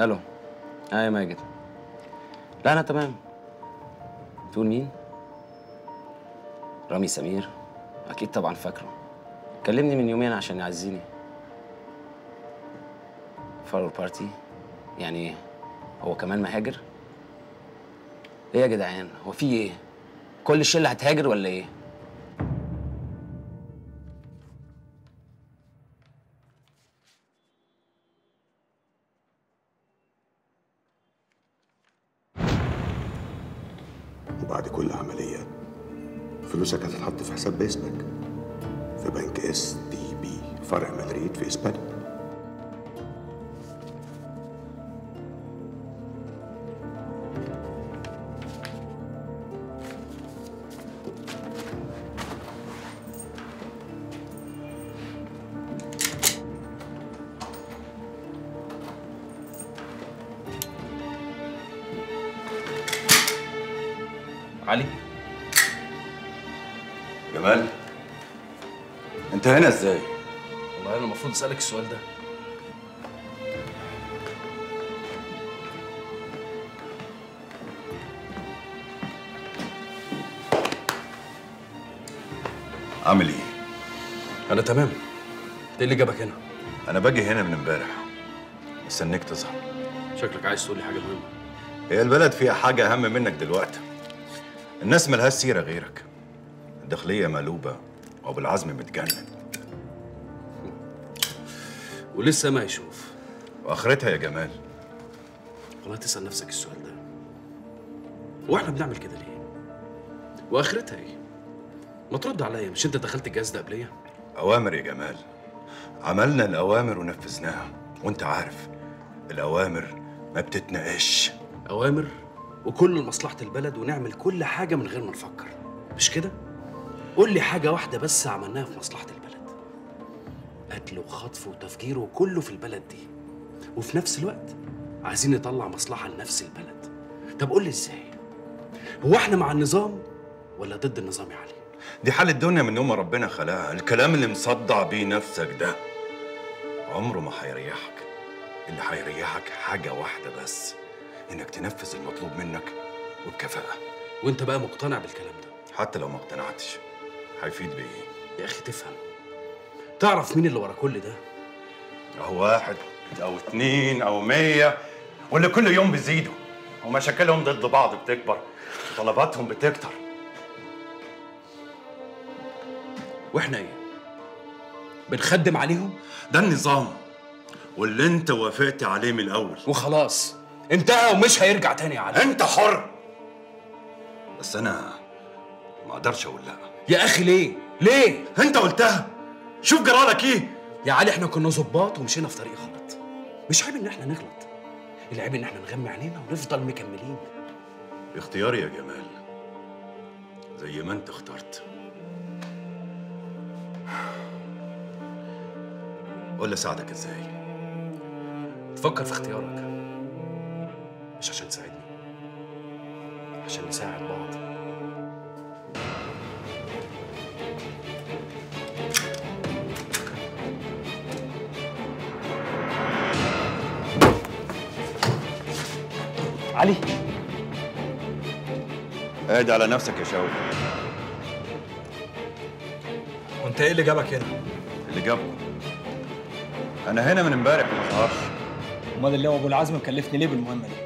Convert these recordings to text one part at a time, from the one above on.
ألو. آه يا ماجد. لا أنا تمام. تقول مين؟ رامي سمير. أكيد طبعا فاكره. كلمني من يومين عشان يعزيني. فارور بارتي يعني إيه؟ هو كمان مهاجر؟ إيه يا جدعان؟ هو في إيه؟ كل الشله هتهاجر ولا إيه؟ علي. جمال انت هنا إزاي؟ والله أنا المفروض أسألك السؤال ده. عامل إيه؟ أنا تمام. إيه اللي جابك هنا؟ أنا باجي هنا من امبارح. مستنيك تصحى. شكلك عايز تقول لي حاجة مهمة. هي البلد فيها حاجة أهم منك دلوقتي. الناس ملهاش سيرة غيرك. الداخلية مقلوبة وأبو العزم متجنن. ولسه ما يشوف. وآخرتها يا جمال. والله تسأل نفسك السؤال ده. هو إحنا بنعمل كده ليه؟ وآخرتها إيه؟ ما ترد عليا مش أنت دخلت الجهاز ده قبلية؟ أوامر يا جمال. عملنا الأوامر ونفذناها. وأنت عارف الأوامر ما بتتناقش. أوامر؟ وكل لمصلحة البلد ونعمل كل حاجة من غير ما نفكر. مش كده؟ قول لي حاجة واحدة بس عملناها في مصلحة البلد. قتل وخطف وتفجير وكله في البلد دي. وفي نفس الوقت عايزين نطلع مصلحة لنفس البلد. طب قول لي إزاي؟ هو إحنا مع النظام ولا ضد النظام يا علي؟ دي حال الدنيا من يوم ما ربنا خلقها. الكلام اللي مصدع بيه نفسك ده عمره ما هيريحك. اللي هيريحك حاجة واحدة بس. إنك تنفذ المطلوب منك وبكفاءة. وأنت بقى مقتنع بالكلام ده؟ حتى لو ما اقتنعتش هيفيد بإيه؟ يا أخي تفهم. تعرف مين اللي ورا كل ده؟ أو واحد أو اتنين أو مية واللي كل يوم بيزيدوا ومشاكلهم ضد بعض بتكبر وطلباتهم بتكتر. وإحنا إيه؟ بنخدم عليهم؟ ده النظام واللي أنت وافقت عليه من الأول. وخلاص. انتهى ومش هيرجع تاني يا علي. انت حر. بس أنا ما أقدرش أقول لا. يا أخي ليه؟ ليه؟ انت قلتها. شوف جرالك إيه. يا علي إحنا كنا ظباط ومشينا في طريق غلط. مش عيب ان إحنا نغلط. العيب ان إحنا نغمي علينا ونفضل مكملين. اختياري يا جمال زي ما انت اخترت. قول لي اساعدك إزاي. تفكر في اختيارك. مش عشان تساعدني. عشان نساعد بعض. علي. اهدى على نفسك يا شاول. وانت إيه اللي جابك هنا؟ اللي جابه. أنا هنا من امبارح ما ظهرش أمال اللي هو أبو العزم مكلفني ليه بالمهمة دي؟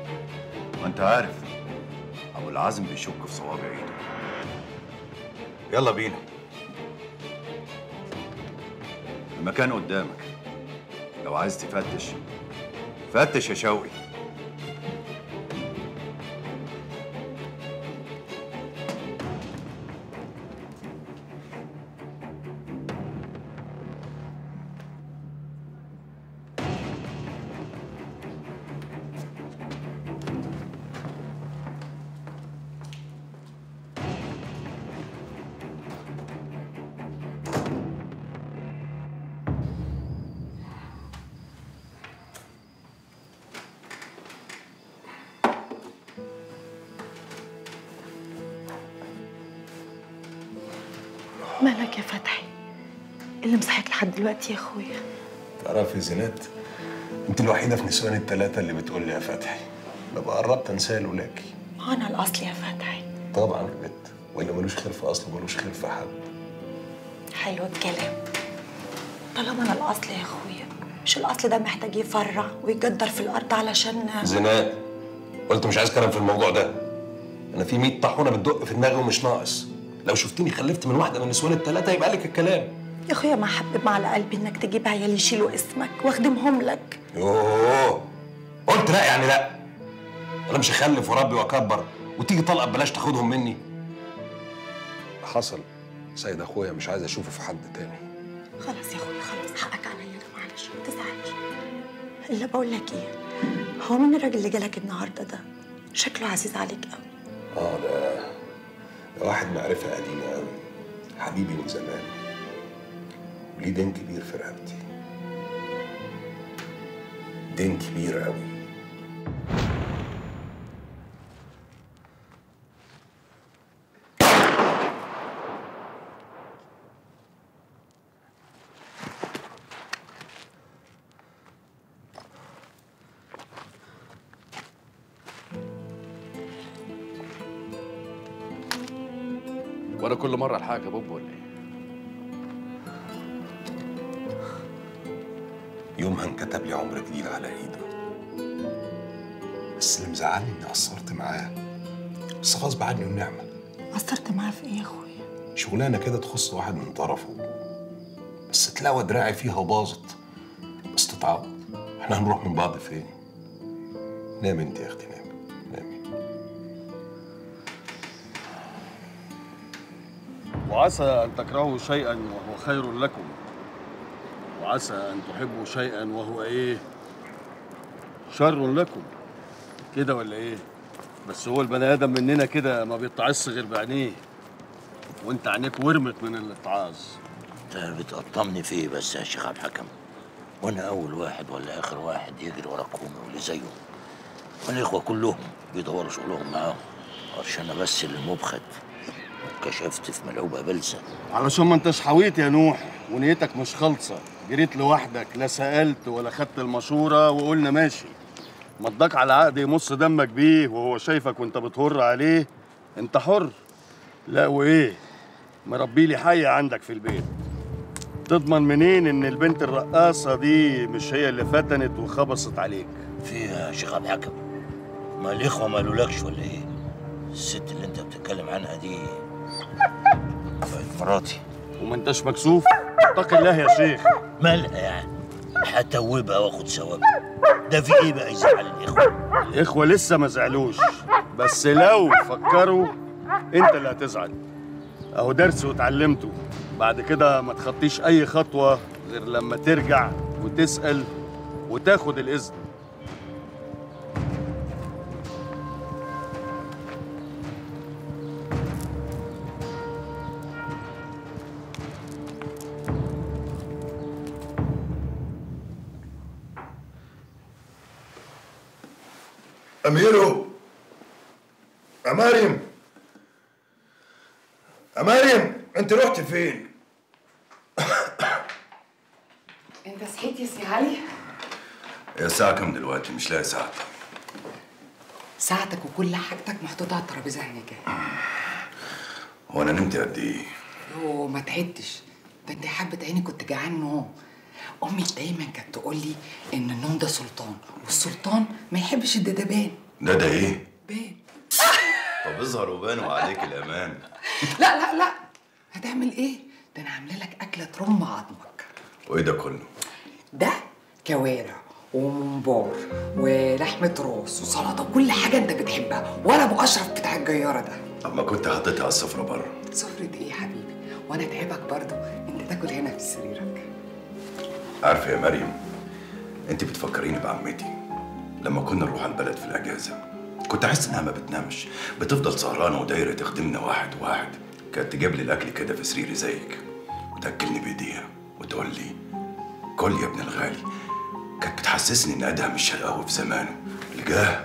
ما انت عارف أبو العزم بيشك في صوابع إيده. يلا بينا. المكان قدامك. لو عايز تفتش فتش يا شوقي. دلوقتي يا اخويا تعرفي زينات انت الوحيدة في نسوان الثلاثه اللي بتقول لي يا فتحي ببقى قربت أنساه لولاكي ما أنا الأصل يا فتحي طبعا يا بت. واللي ملوش خير في اصله ملوش خير في حد. حلو الكلام. طالما أنا الأصل يا اخويا مش الأصل ده محتاج يفرع ويقدر في الأرض علشان زناد قلت مش عايز كلام في الموضوع ده. أنا في 100 طاحونة بتدق في دماغي ومش ناقص. لو شفتني خلفت من واحدة من نسوان الثلاثه يبقى لك الكلام. يا أخويا ما حبب على قلبي إنك تجيب عيال يشيلوا اسمك وأخدمهم لك. يوه قلت لا يعني لا. أنا مش هخلف واربي وأكبر. وتيجي طلقة ببلاش تاخدهم مني؟ حصل. سيد أخويا مش عايز أشوفه في حد تاني. خلاص يا أخويا خلاص. حقك عليا أنا معلش ما تزعلش. إلا بقول لك إيه هو مين الراجل اللي جالك النهارده ده؟ شكله عزيز عليك قوي آه ده ده واحد معرفة قديمة قوي حبيبي من زمان. وليه دين كبير في رقبتي. دين كبير قوي. وأنا كل مرة الحاجة يا بوب ولا إيه؟ يومها انكتب لي عمر جديد على إيده. بس اللي مزعلني إني قصرت معاه. بس غصب عني النعمة قصرت معاه في إيه يا أخويا؟ شغلانة كده تخص واحد من طرفه. بس تلاوى دراعي فيها وباظت. بس تتعوض. إحنا هنروح من بعض فين؟ نام أنت يا أختي نام. نامي. وعسى أن تكرهوا شيئا وهو خير لكم. وعسى أن تحبوا شيئا وهو إيه؟ شر لكم. كده ولا إيه؟ بس هو البني آدم مننا كده ما بيتعص غير بعينيه. وأنت عينيك ورمت من الاتعاظ أنت بتقطمني في إيه بس يا شيخ عبد الحكم. وأنا أول واحد ولا آخر واحد يجري ورا كومي واللي زيه والإخوة كلهم بيدوروا شغلهم معاهم. عشان أنا بس اللي مبخت. كشفت في ملعوبة بلسة. علشان ما انتش حويت يا نوح ونيتك مش خالصة. جريت لوحدك لا سألت ولا خدت المشورة وقلنا ماشي. مضاك على عقد يمص دمك بيه وهو شايفك وانت بتهر عليه. انت حر. لا وايه؟ مربي لي حية عندك في البيت. تضمن منين إن البنت الرقاصة دي مش هي اللي فتنت وخبصت عليك؟ في إيه يا شيخ عبد الحكم. ما الاخوه ما قالولكش ولا إيه؟ الست اللي انت بتتكلم عنها دي مراتي وما انتش مكسوف؟ اتق الله يا شيخ. مالها يعني هتوبها واخد ثوابها ده في إيه بقى يزعل الإخوة؟ الإخوة لسه ما زعلوش. بس لو فكروا أنت اللي هتزعل. أهو درس واتعلمته بعد كده ما تخطيش أي خطوة غير لما ترجع وتسأل وتاخد الإذن. أميرو يا مريم أنت رحت فين؟ أنت صحيت يا سي علي؟ يا ساعة كام دلوقتي؟ مش لاقي ساعة. ساعتك وكل حاجتك محطوطة على الترابيزة هناك. هو أنا نمت قد إيه؟ يوه ما تعدش ده أنت حبة عيني كنت جعان نوم. أمي دايما كانت تقول لي إن النوم ده سلطان والسلطان ما يحبش الدبان ده ده إيه؟ بان. طب اظهر وبانوا عليك الأمان. لا لا لا. هتعمل إيه؟ ده أنا عاملة لك أكلة ترم عظمك. وإيه ده كله؟ ده كوارع وممبار ولحمة راس وسلطة كل حاجة أنت بتحبها ولا أبو أشرف بتاع الجيارة ده. طب ما كنت حطيتها على السفرة بره. سفرة إيه يا حبيبي؟ وأنا أتعبك برضو أنت تاكل هنا في سريرك. عارفة يا مريم أنت بتفكريني بعمتي. لما كنا نروح على البلد في الأجازة كنت أحس إنها ما بتنامش. بتفضل سهرانة ودايرة تخدمنا واحد واحد. كانت تجيب لي الأكل كده في سريري زيك وتأكلني بإيديها وتقول لي كل يا ابن الغالي. كانت بتحسسني إن أدهم مش شقاوي في زمانه. الجاه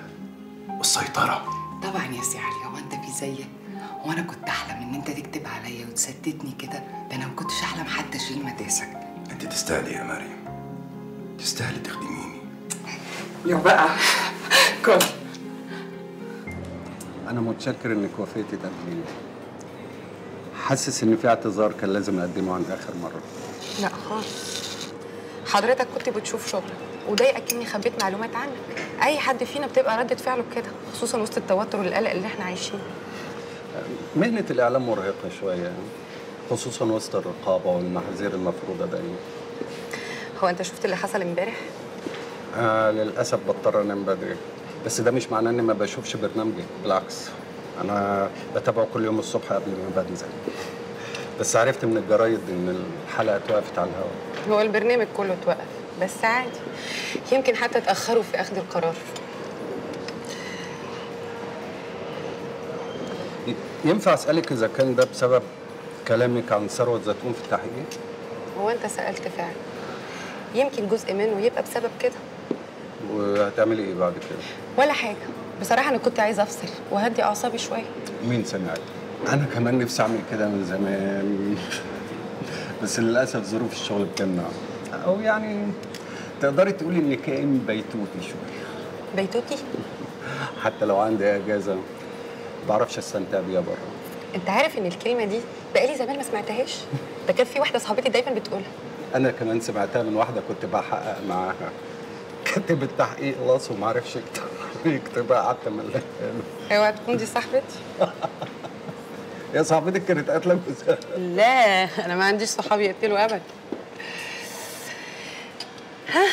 والسيطرة. طبعا يا سي علي هو أنت في زيك؟ هو أنا كنت أحلم إن أنت تكتب عليا وتسددني كده ده أنا ما كنتش أحلم حتى اشيل مداسك. أنت تستاهلي يا مريم تستاهلي تخدميني. يا بقى. كل. أنا متشكر إنك وافقتي تقدميني حاسس إن في اعتذار كان لازم أقدمه عند آخر مرة. لا خالص. حضرتك كنت بتشوف شغلك وده اكني خبيت معلومات عنك. أي حد فينا بتبقى ردة فعله كده خصوصا وسط التوتر والقلق اللي إحنا عايشينه مهنة الإعلام مرهقة شوية. خصوصا وسط الرقابة والمحاذير المفروضة دايما هو أنت شفت اللي حصل امبارح؟ آه للأسف بضطر أنام بدري. بس ده مش معناه إني ما بشوفش برنامجي. بالعكس أنا بتابعه كل يوم الصبح قبل ما بنزل. بس عرفت من الجرايد إن الحلقة اتوقفت على الهواء. هو البرنامج كله اتوقف بس عادي. يمكن حتى اتأخروا في أخذ القرار. ينفع أسألك إذا كان ده بسبب كلامك عن ثروة زيتون في التحقيق؟ هو أنت سألت فعلا. يمكن جزء منه يبقى بسبب كده. وهتعملي إيه بعد كده؟ ولا حاجة. بصراحة أنا كنت عايزة أفصل وهدي أعصابي شوية. مين سمعك؟ أنا كمان نفسي أعمل كده من زمان. بس للأسف ظروف الشغل بتمنع. أو يعني تقدري تقولي إني كائن بيتوتي شوية. بيتوتي؟ حتى لو عندي أجازة ما بعرفش أستمتع بيها بره. انت عارف ان الكلمة دي بقالي زمان ما سمعتهاش؟ ده كان في واحدة صاحبتي دايما بتقولها. أنا كمان سمعتها من واحدة كنت بحقق معاها. كاتب التحقيق خلاص وما عرفش يكتب يكتبها قعدت ملقاها اوعى تكون دي صاحبتي. يا صاحبتك كانت قاتلة لا أنا ما عنديش صحابي يقتلوا ابدا. ها؟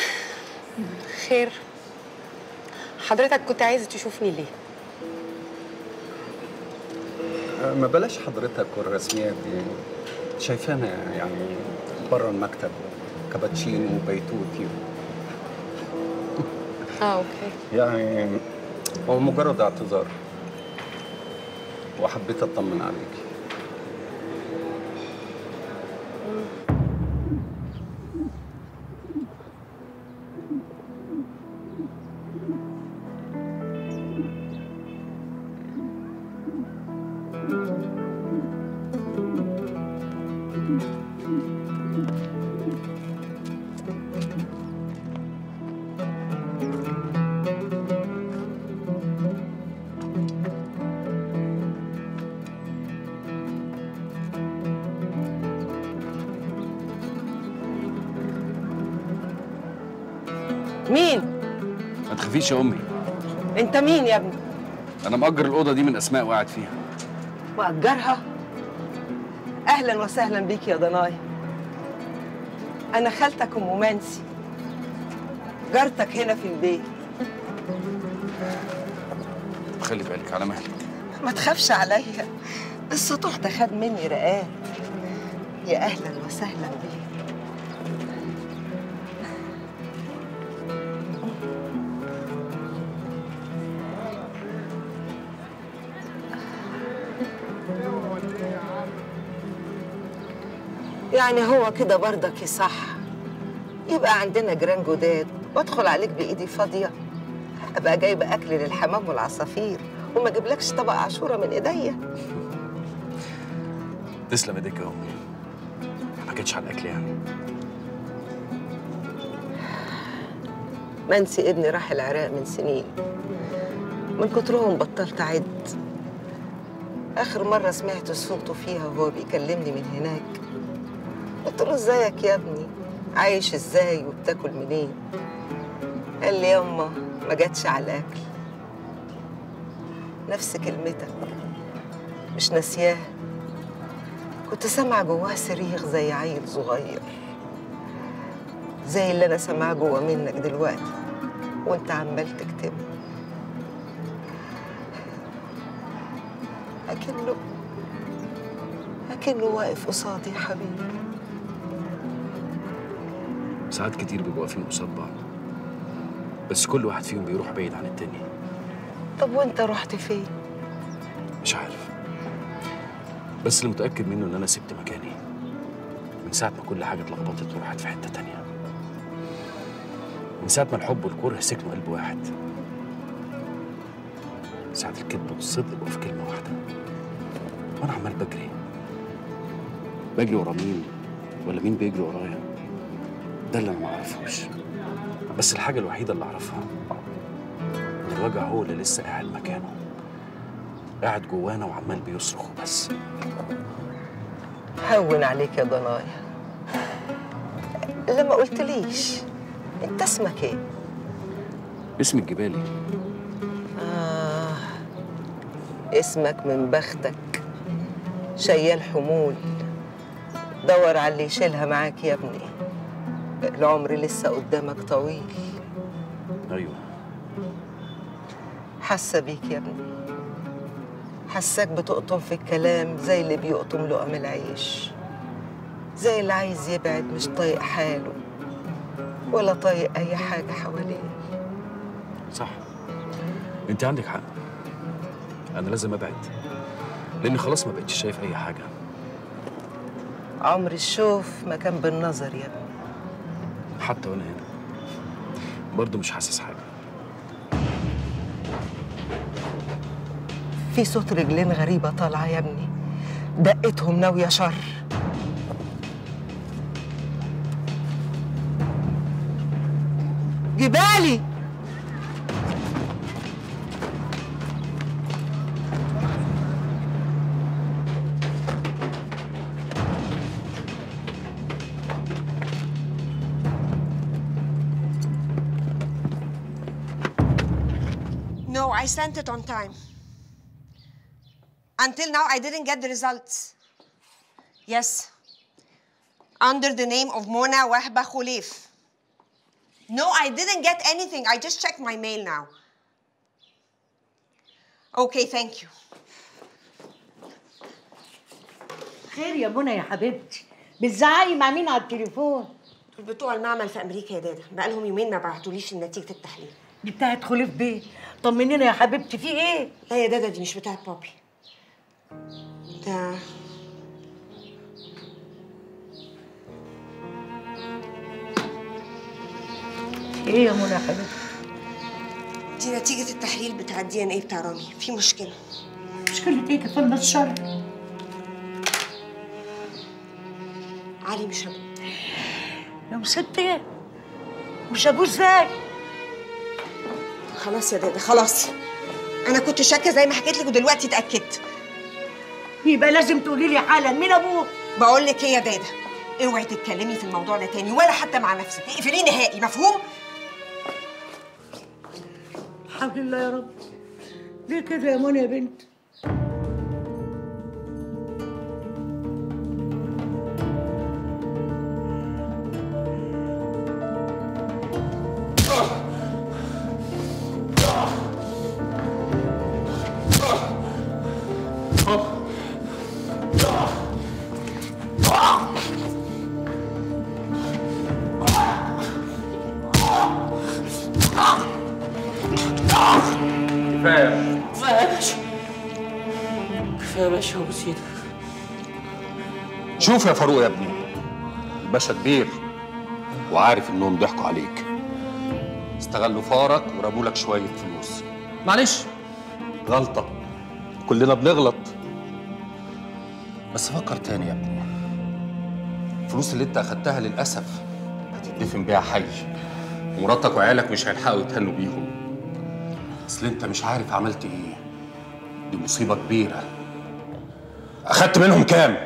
خير. حضرتك كنت عايز تشوفني ليه؟ ما بلاش حضرتك والرسميات دي شايفانا يعني بره المكتب كابتشينو وبيتوتي آه أوكي. يعني هو مجرد اعتذار وحبيت أطمن عليكي أنا مأجر الأوضة دي من أسماء وقاعد فيها. مأجرها؟ أهلا وسهلا بيك يا ضناي. أنا خالتك أم منسي جارتك هنا في البيت. خلي بالك على مهلك. ما تخافش عليا. السطوح ده خد مني رقات يا أهلا وسهلا بيك. يعني هو كده برضك صح. يبقى عندنا جيران جداد وادخل عليك بإيدي فاضية. أبقى جايبه أكل للحمام والعصافير وما أجيبلكش طبق عاشورة من إيديا. تسلم إيديك يا أمي. ما جتش على الاكل يعني. منسي ابني راح العراق من سنين. من كترهم بطلت أعد. آخر مرة سمعت صوته فيها وهو بيكلمني من هناك. قلت له إزيك يا ابني؟ عايش إزاي وبتاكل منين؟ قال لي ياما ما جاتش على الأكل. نفس كلمتك مش ناسياها. كنت سامعة جواها صريخ زي عيل صغير زي اللي أنا سامعاه جوا منك دلوقتي وأنت عمال تكتبه أكنه أكنه واقف قصادي يا حبيبي. ساعات كتير بيبقوا واقفين قصاد بعض. بس كل واحد فيهم بيروح بعيد عن التاني. طب وانت رحت فين؟ مش عارف. بس اللي متأكد منه إن أنا سبت مكاني. من ساعة ما كل حاجة اتلخبطت وراحت في حتة تانية. من ساعة ما الحب والكره سكنوا قلب واحد. ساعة الكذب والصدق بقوا في كلمة واحدة. وأنا عمال بجري. بجري ورا مين؟ ولا مين بيجري ورايا؟ ده اللي أنا معرفوش بس الحاجة الوحيدة اللي أعرفها الوجع هو اللي لسه قاعد مكانه. قاعد جوانا وعمال بيصرخ وبس. هون عليك يا ضنايا. لما قلتليش. أنت اسمك إيه؟ اسم الجبالي آه اسمك من بختك. شيال حمول. دور على اللي يشيلها معاك يا ابني. العمر لسه قدامك طويل. أيوه. حاسة بيك يا ابني. حاساك بتقطم في الكلام زي اللي بيقطم لقم العيش. زي اللي عايز يبعد مش طايق حاله ولا طايق أي حاجة حواليه. صح. أنت عندك حق. أنا لازم أبعد. لأني خلاص ما بقتش شايف أي حاجة. عمر الشوف ما كان بالنظر يا ابني. حتى وأنا هنا. برضه مش حاسس حاجة. في صوت رجلين غريبة طالعة يا ابني. دقتهم ناوية شر. جبالي! I sent it on time. Until now, I didn't get the results. Yes. Under the name of Mona Wahba Khulif. No, I didn't get anything. I just checked my mail now. Okay, thank you. خير يا منى يا حبيبتي بتزعقي مع مين على التليفون دول بتوع المعمل في أمريكا يا دادا بقالهم يومين ما بعتوليش نتيجه التحليل دي بتاعت خليف بيه. طمنينا يا حبيبتي في إيه؟ لا يا دادا دي مش بتاعت بابي. ده إيه يا منى يا حبيبتي؟ دي نتيجة التحليل بتاع الدي إن إيه بتاع رامي. في مشكلة. مشكلة إيه؟ كفانا الشر علي مش هبقى يا مستة مش ابوه إزاي خلاص يا دادا خلاص. أنا كنت شاكة زي ما حكيت لك ودلوقتي اتأكدت. يبقى لازم تقولي لي حالا. مين ابوه بقول لك إيه يا دادا؟ اوعي تتكلمي في الموضوع ده تاني ولا حتى مع نفسك. اقفليه نهائي مفهوم؟ حول الله يا رب. ليه كده يا منى يا بنت؟ كفاية. كفاية. يا باشا كفايه يا باشا شوف يا فاروق يا ابني. الباشا كبير وعارف إنهم ضحكوا عليك. استغلوا فارك ورموا لك شوية فلوس. معلش. غلطة. كلنا بنغلط. بس فكر تاني يا ابني. الفلوس اللي انت أخدتها للأسف هتدفن بيها حي. ومراتك وعيالك مش هيلحقوا يتهنوا بيهم. أصل أنت مش عارف عملت إيه. دي مصيبة كبيرة. أخدت منهم كام؟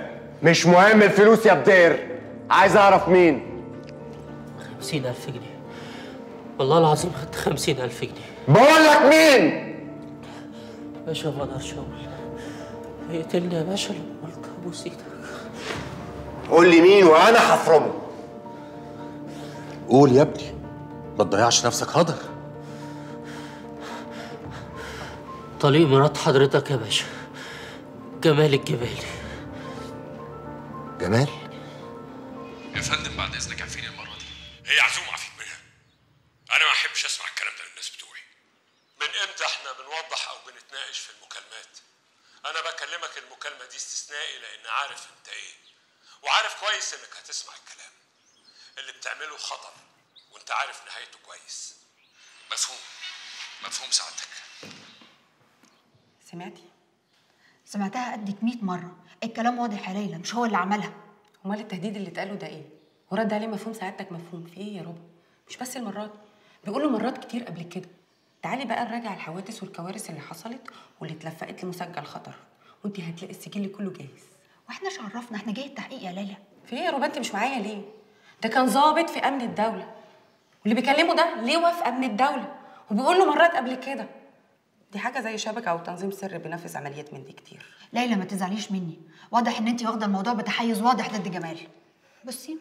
مش مهم الفلوس يا بدير. عايز أعرف مين؟ خمسين ألف جنيه. والله العظيم خدت خمسين ألف جنيه. بقول لك مين؟ باشا ما أقدرش أقول اقتلني يا باشا لو قلت ابوس إيدك قول لي مين وأنا هفرمه قول يا ابني ما تضيعش نفسك هدر. طليق مرات حضرتك يا باشا. جمال الجبالي جمال؟ يا فندم بعد إذنك عارفين المرة دي. هي عزومة عفيت منها أنا ما أحبش أسمع الكلام ده للناس بتوعي. من إمتى إحنا بنوضح أو بنتناقش في المكالمات؟ أنا بكلمك المكالمة دي استثنائي لأن عارف أنت إيه. وعارف كويس إنك هتسمع الكلام. اللي بتعمله خطر وأنت عارف نهايته كويس. مفهوم. مفهوم سعادتك. سمعتي؟ سمعتها قدك 100 مرة. الكلام واضح يا ليلى مش هو اللي عملها. أمال التهديد اللي اتقاله ده إيه؟ ورد عليه مفهوم سعادتك مفهوم. في إيه يا ربا مش بس المرات بيقولوا مرات كتير قبل كده. تعالي بقى نراجع الحوادث والكوارث اللي حصلت واللي اتلفقت لمسجل خطر. وأنت هتلاقي السجل كله جاهز. وإحنا مش عرفنا إحنا جاي التحقيق يا ليلى. في إيه يا ربا أنت مش معايا ليه؟ ده كان ضابط في أمن الدولة. واللي بيكلمه ده لواء في أمن الدولة. وبيقول له مرات قبل كده. دي حاجة زي شبكة أو تنظيم سري بينفذ عمليات من دي كتير. ليلى ما تزعليش مني. واضح إن انت واخدة الموضوع بتحيز واضح ضد جمال. بصي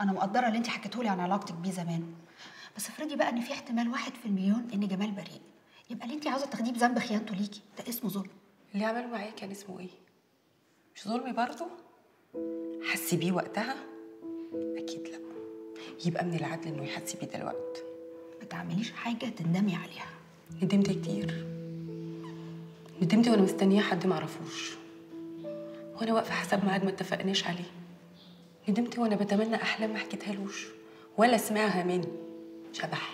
أنا مقدرة اللي انت حكيته لي عن علاقتك بيه زمان. بس افرضي بقى إن في احتمال واحد في المليون إن جمال بريء. يبقى اللي انت عاوزة تاخديه بذنب خيانته ليكي. ده اسمه ظلم. اللي عمله معايا كان اسمه إيه؟ مش ظلمي برضه؟ حسي بيه وقتها؟ أكيد لأ. يبقى من العدل إنه يحسي بيه دلوقتي. ما تعمليش حاجة تندمي عليها. ندمت كتير. ندمت وأنا مستنية حد ما اعرفوش وأنا واقفة حسب ميعاد ما اتفقناش عليه. ندمت وأنا بتمنى أحلام ما حكيتهالوش. ولا سمعها مني. شبح.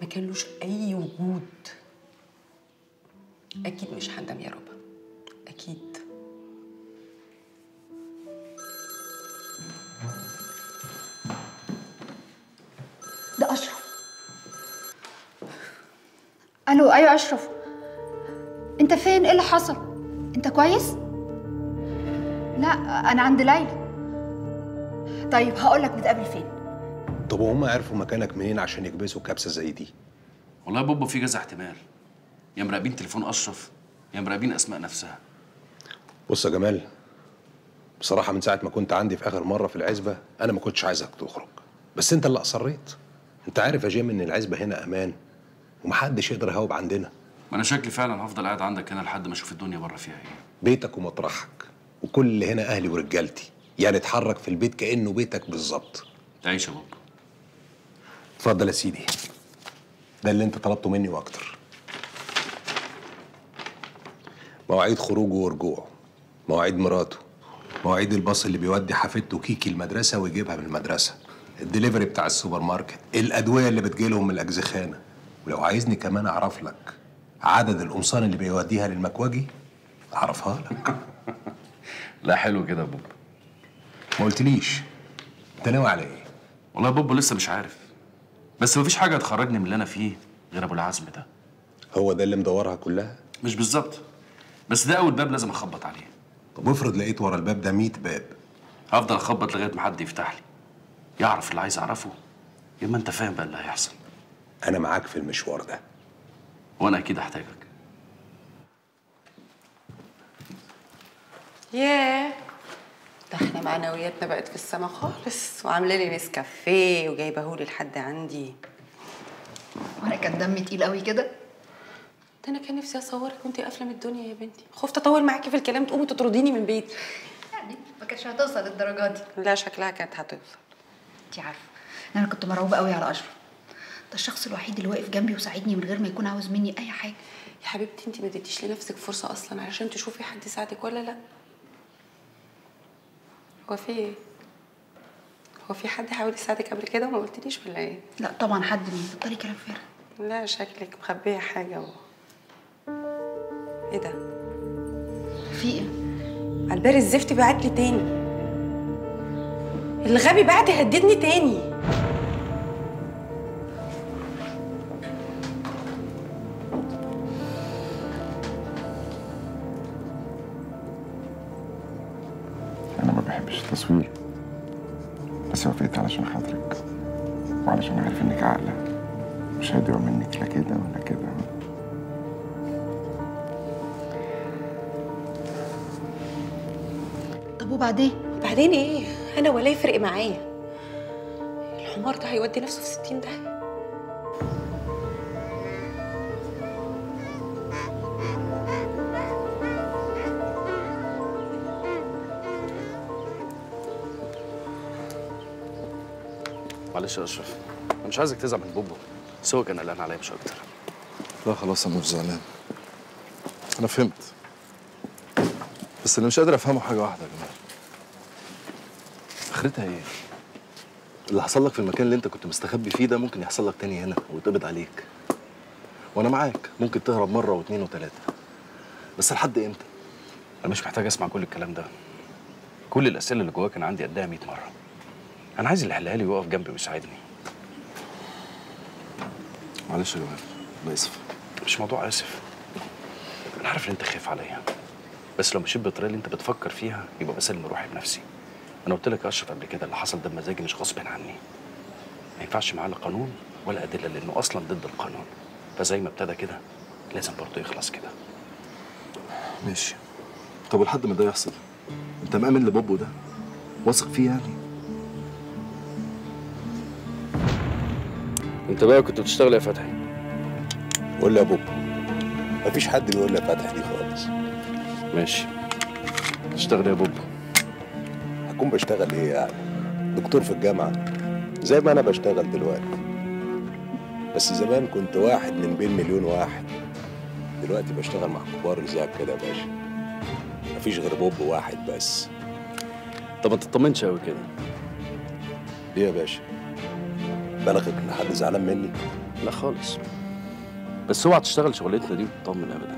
ما كانلوش أي وجود. أكيد مش هندم يا رب. أكيد. ده أشرف. ألو أيوه أشرف. انت فين؟ إيه اللي حصل؟ انت كويس؟ لا أنا عند ليلى. طيب هقول لك نتقابل فين. طب وهم عرفوا مكانك منين عشان يكبسوا كبسة زي دي؟ والله يا بابا في كذا احتمال. يا مراقبين تليفون أشرف يا مراقبين أسماء نفسها. بص يا جمال بصراحة من ساعة ما كنت عندي في آخر مرة في العزبة أنا ما كنتش عايزك تخرج. بس أنت اللي أصريت. أنت عارف يا جيم إن العزبة هنا أمان ومحدش يقدر يهوب عندنا. ما أنا شكلي فعلا هفضل قاعد عندك هنا لحد ما أشوف الدنيا بره فيها إيه. بيتك ومطرحك وكل اللي هنا أهلي ورجالتي. يعني اتحرك في البيت كأنه بيتك بالظبط. تعيش يا بابا. اتفضل يا سيدي. ده اللي انت طلبته مني وأكتر. مواعيد خروجه ورجوعه. مواعيد مراته. مواعيد الباص اللي بيودي حفيدته كيكي المدرسة ويجيبها من المدرسة. الدليفري بتاع السوبر ماركت. الأدوية اللي بتجيلهم من الأجزخانة. ولو عايزني كمان أعرف لك. عدد القمصان اللي بيوديها للمكواجي؟ أعرفها لك. لا حلو كده يا بابا ما قلتليش. أنت ناوي على إيه؟ والله يا بابا لسه مش عارف. بس مفيش حاجة تخرجني من اللي أنا فيه غير أبو العزم ده. هو ده اللي مدورها كلها؟ مش بالظبط. بس ده أول باب لازم أخبط عليه. طب افرض لقيت ورا الباب ده 100 باب. هفضل أخبط لغاية ما حد يفتح لي. يعرف اللي عايز أعرفه. يا إما أنت فاهم بقى اللي هيحصل. أنا معاك في المشوار ده. وأنا أكيد هحتاجك. ياه. ده إحنا معنوياتنا بقت في السما خالص وعاملة لي نسكافيه وجايبهولي لحد عندي. وأنا كان دمي تقيل قوي كده. ده أنا كان نفسي أصورك وانت قافلة من الدنيا يا بنتي. خفت أطول معاكي في الكلام تقومي تطرديني من بيتي. يعني ما كانتش هتوصل للدرجة دي. لا شكلها كانت هتوصل. انت عارفة ان أنا كنت مرعوبة قوي على أشرف. ده الشخص الوحيد اللي واقف جنبي وساعدني من غير ما يكون عاوز مني أي حاجة. يا حبيبتي انت ما اديتيش لنفسك فرصة أصلا علشان تشوفي حد يساعدك ولا لأ؟ هو في إيه؟ هو في حد حاول يساعدك قبل كده وما قلتليش ولا إيه؟ لا طبعا حد مين بطلي كلام فارغ. لا شكلك مخبية حاجة و... إيه ده؟ في إيه؟ عالباري الزفت بعت لي تاني. الغبي بعت يهددني تاني. التصوير. بس وافقت علشان خاطرك وعلشان عارف إنك عاقلة. مش هيدعو منك لا كده ولا كده. طب وبعدين؟ بعدين إيه؟ أنا ولا يفرق معايا. الحمار ده هيودي نفسه في ستين داهية. معلش يا أشرف. أنا مش عايزك تزعل من بوبو. بس هو كان قلقان عليا مش أكتر. لا خلاص أنا مش زعلان. أنا فهمت. بس اللي مش قادر أفهمه حاجة واحدة يا جماعة. آخرتها إيه؟ اللي حصل لك في المكان اللي أنت كنت مستخبي فيه ده ممكن يحصل لك تاني هنا ويتقبض عليك. وأنا معاك. ممكن تهرب مرة واثنين وثلاثه بس لحد إمتى؟ أنا مش محتاج أسمع كل الكلام ده. كل الأسئلة اللي جواك كان عندي قدها 100 مرة. أنا عايز اللي يحلها لي ويقف جنبي ويساعدني. معلش يا جماعة أنا آسف. مش موضوع آسف. أنا عارف إن أنت خايف عليا بس لو مشيت بالطريقة اللي أنت بتفكر فيها يبقى بسلم روحي بنفسي. أنا قلت لك يا أشرف قبل كده اللي حصل ده بمزاجي مش غصب عني. ما ينفعش معاه لا قانون ولا أدلة لأنه أصلا ضد القانون. فزي ما ابتدى كده لازم برضه يخلص كده. ماشي. طب ولحد ما ده يحصل؟ انت مأمن لبوبو ده واثق فيه يعني؟ انت بقى كنت بتشتغل يا فتحي. قول لي يا بوب. مفيش حد بيقول لي يا فتحي دي خالص. ماشي. تشتغل يا بوب. هكون بشتغل إيه يعني؟ دكتور في الجامعة. زي ما أنا بشتغل دلوقتي. بس زمان كنت واحد من بين مليون واحد. دلوقتي بشتغل مع كبار زيك كده يا باشا. مفيش غير بوب واحد بس. طب ما تطمنش قوي كده. ليه يا باشا؟ بلغك إن حد زعلان مني؟ لا خالص. بس اوعى تشتغل شغلتنا دي وتطمن ابدا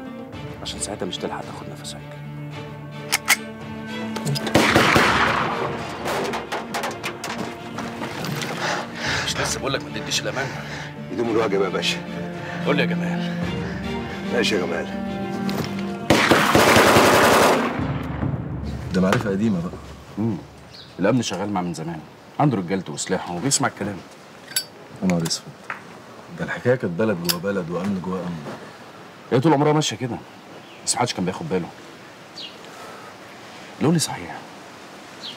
عشان ساعتها مش تلحق تاخد نفسك. مش لسه بقول لك ما تديش الأمان. يدوم الواجب يا باشا. قول لي يا جمال. ماشي يا جمال. ده معرفة قديمة بقى. امم الأمن شغال معاه من زمان. عنده رجالته وسلاحه وبيسمع الكلام. يا نهار أسود. ده الحكاية كانت بلد جوه بلد وأمن جوه أمن. هي طول عمرها ماشية كده. بس محدش كان بياخد باله. قول لي صحيح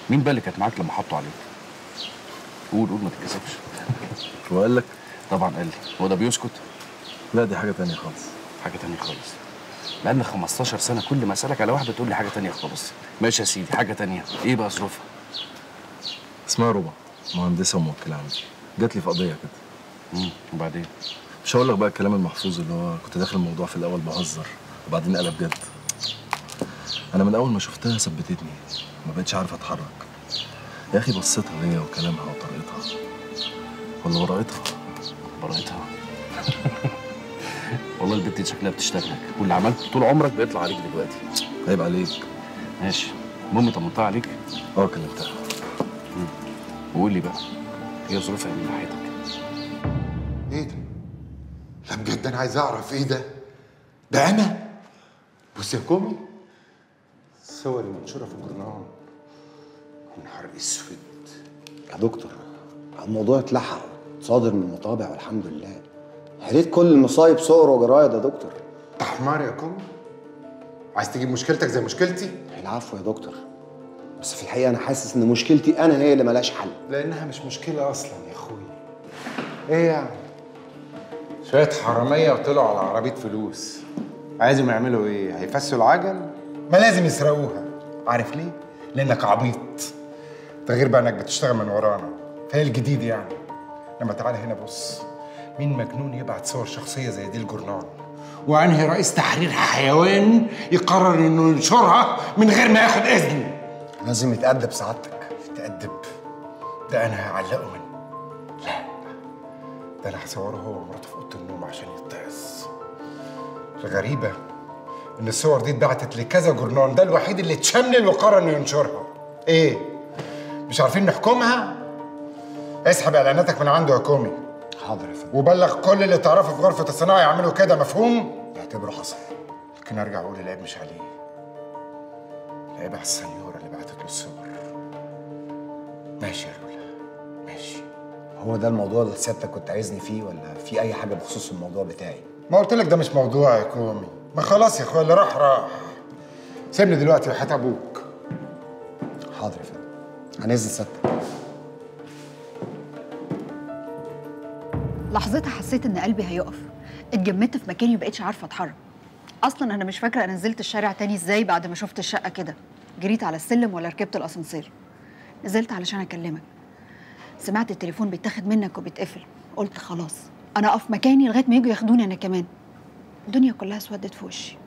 مين بقى اللي كانت معاك لما حطوا عليك؟ قول قول ما تتكسفش. هو قال لك؟ طبعا قال لي. هو ده بيسكت؟ لا دي حاجة تانية خالص. حاجة تانية خالص. بقالنا 15 سنة كل ما أسألك على واحدة تقول لي حاجة تانية خالص. ماشي يا سيدي حاجة تانية. إيه بقى ظروفها؟ اسمها ربع مهندسة وموكلة عندي. جات لي في قضية كده. امم وبعدين؟ مش هقول لك بقى الكلام المحفوظ اللي هو كنت داخل الموضوع في الأول بهزر وبعدين قلب جد أنا من أول ما شفتها ثبتتني ما بقتش عارف أتحرك. يا أخي بصيتها ليا وكلامها وطريقتها. ولا براءتها براءتها والله البت دي شكلها بتشتغلك. واللي عملته طول عمرك بيطلع عليك دلوقتي. عيب عليك. ماشي. المهم طمنتها عليك؟ آه كلمتها. وقول لي بقى. هي ظروفها من ناحيتك إيه ده؟ لا بجد أنا عايز أعرف إيه ده؟ ده أنا؟ بص يا كومي صوري منشورة في الجورنال يا نهار أسود يا دكتور الموضوع اتلحق اتصادر من المطابع والحمد لله حليت كل المصايب صور وجرايد يا دكتور انت حمار يا كومي عايز تجيب مشكلتك زي مشكلتي؟ العفو يا دكتور بس في الحقيقة أنا حاسس إن مشكلتي أنا هي اللي ملهاش حل. لأنها مش مشكلة أصلا يا اخويا إيه يعني؟ شوية حرامية وطلعوا على عربية فلوس. عايزهم يعملوا إيه؟ هيفسوا العجل؟ ما لازم يسرقوها. عارف ليه؟ لأنك عبيط. ده غير بقى إنك بتشتغل من ورانا. فهي الجديد يعني. لما تعالى هنا بص. مين مجنون يبعت صور شخصية زي دي الجورنال وأنهي رئيس تحرير حيوان يقرر إنه ينشرها من غير ما ياخد اذن لازم يتأدب سعادتك. يتأدب ده أنا هعلقه من لا. ده أنا هصوره هو ومراته في أوضة النوم عشان يتعظ. الغريبة إن الصور دي اتبعتت لكذا جورنال ده الوحيد اللي اتشمل وقرر إنه ينشرها. إيه؟ مش عارفين نحكمها؟ اسحب إعلاناتك من عنده يا كومي. حاضر يا فندم. وبلغ كل اللي تعرفه في غرفة الصناعة يعملوا كده مفهوم؟ اعتبره حصل. لكن أرجع أقول العيب مش عليه. العيب على السنيوره له الصور ماشي يا رولا ماشي. هو ده الموضوع اللي سيادتك كنت عايزني فيه ولا في أي حاجة بخصوص الموضوع بتاعي؟ ما قلت لك ده مش موضوع يا كومي. ما خلاص يا اخويا اللي راح راح. سيبني دلوقتي وحياة أبوك. حاضر يا فندم. هنزل سيادتك لحظتها حسيت إن قلبي هيقف. اتجمدت في مكاني وبقيتش عارفة أتحرك. أصلا أنا مش فاكرة أنا نزلت الشارع تاني إزاي بعد ما شفت الشقة كده. جريت على السلم ولا ركبت الأسانسير. نزلت علشان أكلمك. سمعت التليفون بيتاخد منك وبيتقفل. قلت خلاص أنا أقف مكاني لغاية ما يجوا ياخدوني أنا كمان. الدنيا كلها اسودت في وشي.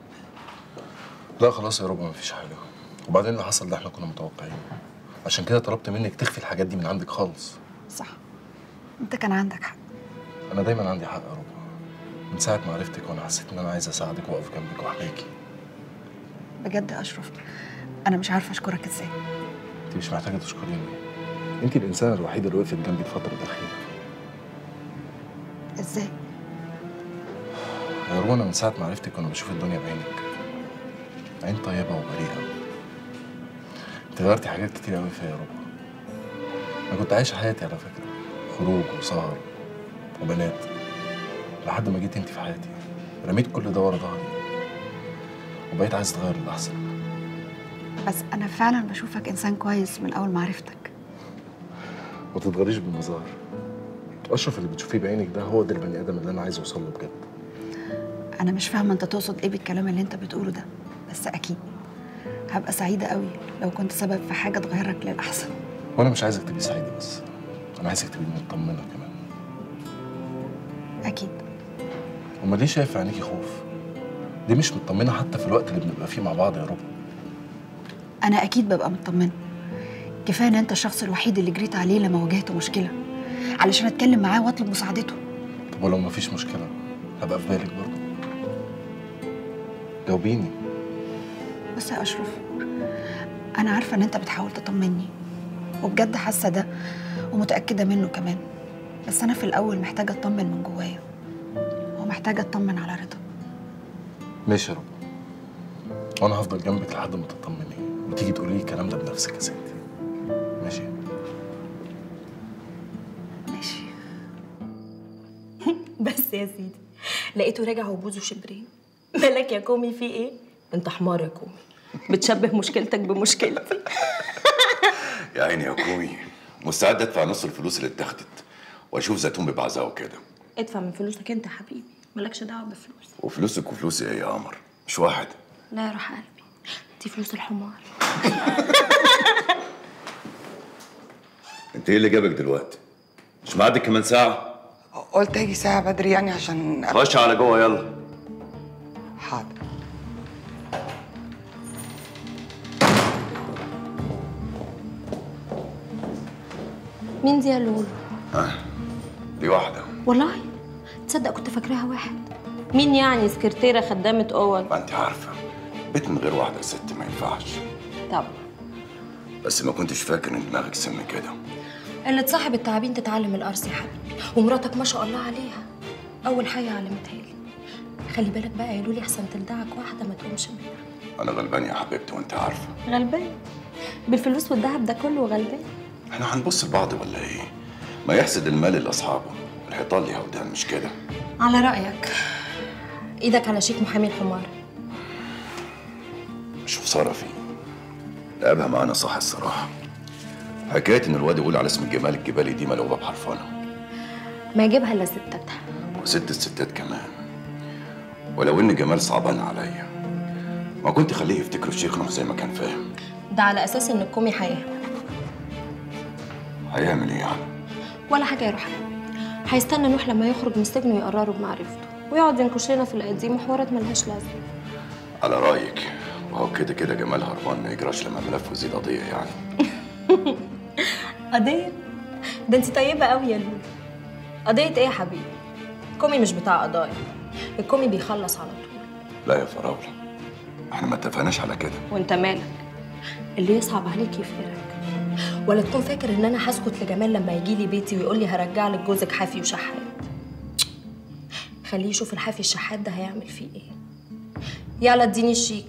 لا خلاص يا ربع مفيش حاجة. وبعدين اللي حصل ده إحنا كنا متوقعين عشان كده طلبت منك تخفي الحاجات دي من عندك خالص. صح. أنت كان عندك حق. أنا دايما عندي حق يا ربع من ساعة ما عرفتك وأنا حسيت إن أنا عايز أساعدك وأقف جنبك وأحميكي. بجد أشرف. أنا مش عارفة أشكرك إزاي. أنت مش محتاجة تشكريني. أنت الإنسان الوحيد اللي وقفت جنبي الفترة الأخيرة. إزاي؟ يا رونا من ساعة ما عرفتك وأنا بشوف الدنيا بعينك. عين طيبة وبريئة. انت غيرتي حاجات كتير أوي فيا يا رب. أنا كنت عايش حياتي على فكرة. خروج وسهر وبنات. لحد ما جيت أنت في حياتي. رميت كل ده ورا ظهري. وبقيت عايز أتغير للأحسن. بس أنا فعلا بشوفك إنسان كويس من أول ما عرفتك ما تتغريش بالمظاهر. أشرف اللي بتشوفيه بعينك ده هو ده البني آدم اللي أنا عايز أوصل له بجد. أنا مش فاهمة أنت تقصد إيه بالكلام اللي أنت بتقوله ده بس أكيد. هبقى سعيدة قوي لو كنت سبب في حاجة تغيرك للأحسن. وأنا مش عايزك تبقي سعيدة بس. أنا عايزك تبقي مطمنة كمان. أكيد. أمال ليه شايف في عينيكي خوف؟ دي مش مطمنة حتى في الوقت اللي بنبقى فيه مع بعض يا رب. أنا أكيد ببقى مطمنة. كفاية إن أنت الشخص الوحيد اللي جريت عليه لما واجهت مشكلة. علشان أتكلم معاه وأطلب مساعدته. طب ولو مفيش مشكلة هبقى في بالك برضه. جاوبيني. بص يا أشرف أنا عارفة إن أنت بتحاول تطمني وبجد حاسة ده ومتأكدة منه كمان. بس أنا في الأول محتاجة أطمن من جوايا ومحتاجة أطمن على رضا. ماشي يا رب. وأنا هفضل جنبك لحد ما تطمني. وتيجي تقولي لي الكلام ده بنفسك يا ستي. ماشي؟ ماشي. بس يا سيدي لقيته راجع وبوزه شبرين مالك يا كومي في إيه؟ أنت حمار يا كومي. بتشبه مشكلتك بمشكلتي. يا عيني يا كومي مستعد أدفع نص الفلوس اللي اتاخدت وأشوف زيتون بعزها وكده. ادفع من فلوسك أنت يا حبيبي مالكش دعوة بفلوس وفلوسك وفلوسي إيه يا قمر مش واحد. لا يا روح قلبي. دي فلوس الحمار. انت إيه اللي جابك دلوقتي؟ مش معدك كمان ساعة؟ قلت أجي ساعة بدري يعني عشان خش على جوه يلا. حاضر. مين دي يا لولو؟ دي واحدة. والله؟ تصدق كنت فاكراها واحد. مين يعني سكرتيرة خدامة أول؟ ما انت عارفة. بيت من غير واحدة يا ست ما ينفعش. طب. بس ما كنتش فاكر إن دماغك سم كده. اللي تصاحب التعابين تتعلم القرص يا حبيبي ومراتك ما شاء الله عليها. أول حاجة علمتها لي. خلي بالك بقى يا لولي أحسن تلدعك واحدة ما تقومش منها. أنا غلبان يا حبيبتي وأنت عارفة. غلبان؟ بالفلوس والذهب ده كله غلبان؟ إحنا هنبص لبعض ولا إيه؟ ما يحسد المال لأصحابه. الحيطان ليها ودان مش كده؟ على رأيك. إيدك على شيك محامي الحمار. مش خسارة فيه. لعبها معانا صح الصراحة. حكاية إن الواد يقول على اسم الجمال الجبالي دي ملعوبة بحرفانة. ما يجيبها إلا ستاتها وست الستات كمان. ولو إن جمال صعبان عليا. ما كنت خليه يفتكر الشيخ نوح زي ما كان فاهم. ده على أساس إن الكومي هيهمل هيعمل إيه يعني؟ ولا حاجة يا روح هيستنى نوح لما يخرج من السجن ويقرره بمعرفته ويقعد ينكش لنا في القديم وحوارات ملهاش لازمة. على رأيك وهو كده كده جمال هربان ما يجراش لما ملفه يزيد قضية يعني. قضية؟ ده انت طيبة قوي يا لولو. قضية إيه يا حبيبي؟ الكومي مش بتاع قضايا. الكومي بيخلص على طول. لا يا فراولة إحنا ما اتفقناش على كده. وأنت مالك؟ اللي يصعب عليك يفقرك ولا تكون فاكر إن أنا هسكت لجمال لما يجي لي بيتي ويقول لي هرجع لك جوزك حافي وشحات. خليه يشوف الحافي الشحات ده هيعمل فيه إيه. يلا اديني الشيك.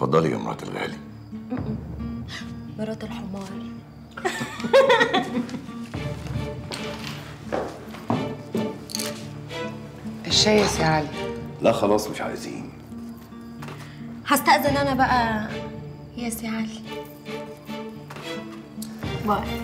اتفضلي يا مرات الغالي. مرات الحمار. الشاي يا سي علي. لا خلاص مش عايزين. هستأذن أنا بقى يا سي علي. bye.